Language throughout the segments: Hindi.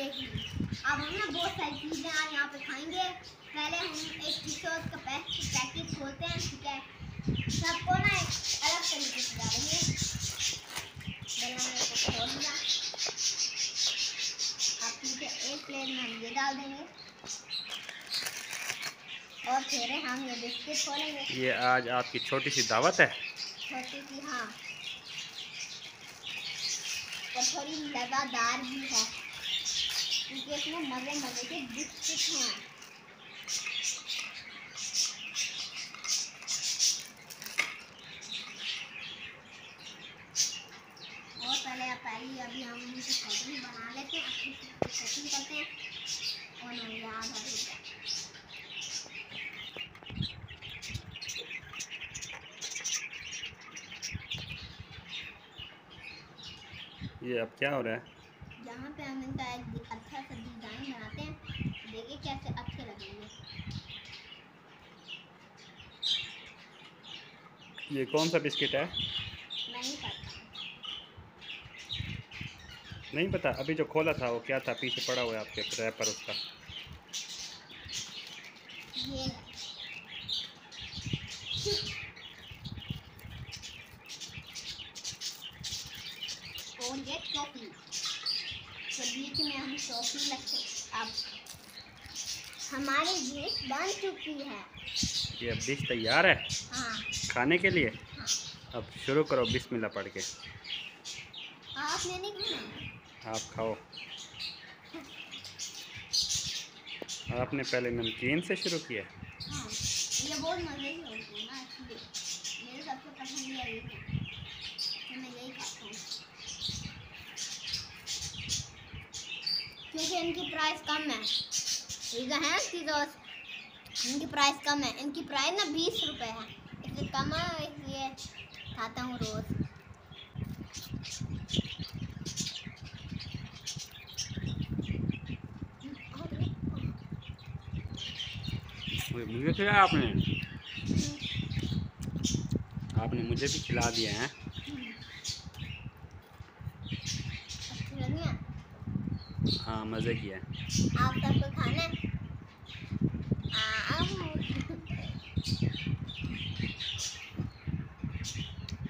देखिए अब हम ना बहुत सारी चीज़ें आज यहाँ पे खाएँगे। पहले हम एक टीशर्ट का पैकेट खोलते हैं ठीक है? सबको ना एक अलग तरीके से डालेंगे। अब ठीक है एक प्लेट में हम ये डाल देंगे। और फिर हम ये बिस्किट खोलेंगे। ये आज आपकी छोटी सी दावत है। छोटी सी हाँ। और थोड़ी लगातार भी है। क्योंकि मज़े मज़े के बिस्किट हैं। और पहले अभी हम चटनी बना लेते हैं अच्छी चटनी करते हैं। और याद आ ये अब क्या हो रहा है? यहाँ पे हम इनका एक अच्छा सा डिज़ाइन बनाते हैं। देखिए कैसे अच्छे लगेंगे। ये कौन सा बिस्किट है? नहीं पता। नहीं पता? अभी जो खोला था वो क्या था? पीछे पड़ा हुआ है आपके रैपर उसका। ये है। और ये टॉफी तो बीच में हम टॉफी रखते अब हमारी डिश बन चुकी है। ये अब डिश तैयार है? हाँ। खाने के लिए? हाँ। अब शुरू करो बिस्मिल्लाह पढ़ के। नहीं खाना आप खाओ। आपने पहले नमकीन से शुरू किया। हाँ ये बहुत मज़े की होती है ना मेरे सबसे पसंद यही है। तो मैं यही खाता हूँ। क्योंकि इनकी प्राइस कम है। जो है दोस्त इनकी प्राइस कम है। इनकी प्राइस ना बीस रुपए है। इससे कम है इसलिए खाता हूँ रोज़। मुझे खिलाया आपने? आपने मुझे भी खिला दिया है। लगी है मज़े किया आप सबको खाना? है आम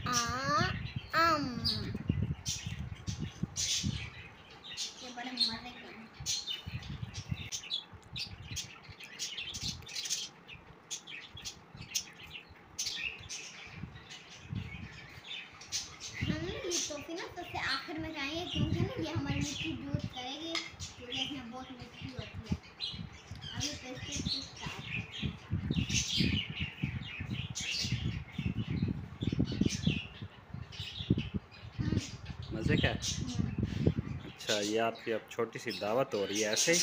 आ- आम ये बड़े मज़े के हैं हम टॉफी ना सबसे तो आखिर में खाएँगे क्योंकि ना ये हमारी मिट्टी दूध करेगी क्योंकि इसमें बहुत मिट्टी होती है। अभी पेस्टिस की स्टार्ट मज़े का? अच्छा ये आपकी अब छोटी सी दावत हो रही है ऐसे ही।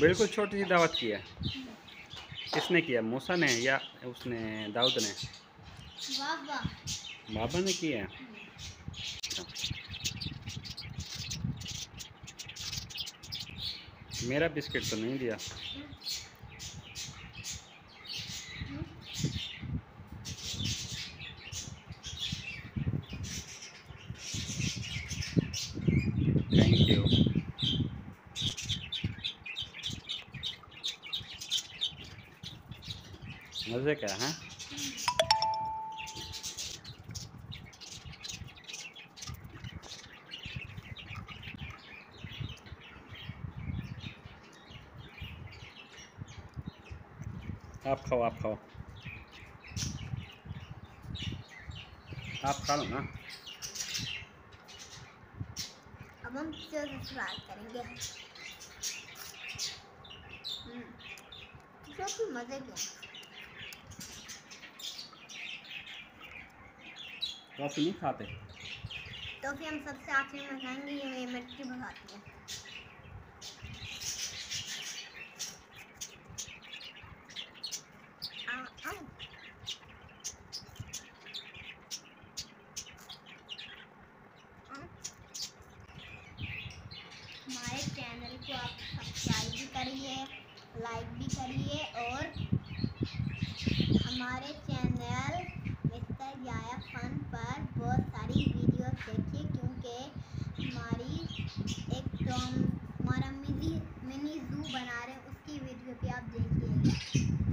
बिल्कुल छोटी सी दावत की है। किसने किया मूसा ने या उसने दाऊद ने? वाह बाबा ने किया। है मेरा बिस्किट तो नहीं दिया। थैंक यू मज़े का है? आप खाओ आप खाओ आप खा लो ना अब हम करेंगे हम्म, कि मज़े के नहीं खाते? तो फिर हम सबसे आखिर में खाएँगे ये मिट्टी भगाती है। करिए लाइक भी करिए और हमारे चैनल मिस्टर याया फन पर बहुत सारी वीडियो देखिए क्योंकि हमारी एक um, हमारा मिनी मिनी जू बना रहे हैं, उसकी वीडियो भी आप देखिए।